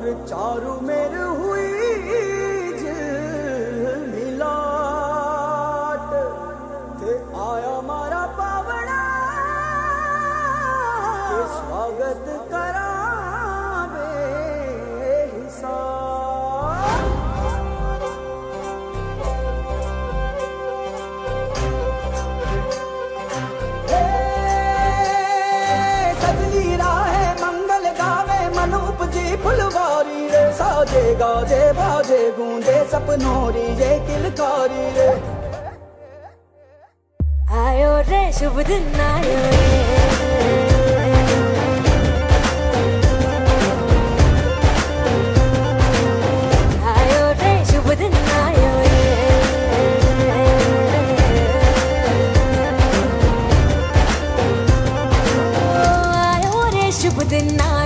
और चारू मेरू गाजे बाजे गूंजे सपनों री ये किलकारी रे। आयो रे, शुभ दिन आयो रे। the night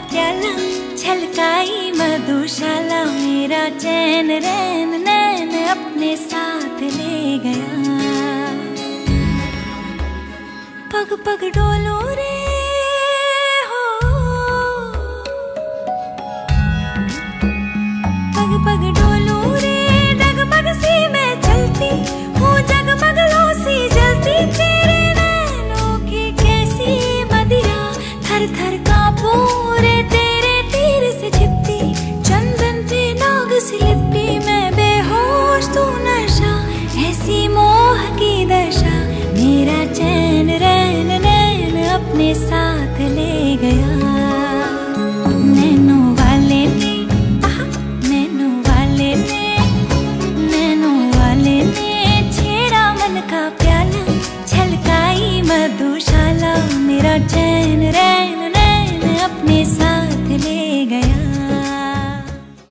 प्याला, छलकाई मधुशाला, मेरा चैन रैन नैन अपने साथ ले गया। पग पग डोलो रे अपने साथ ले गया।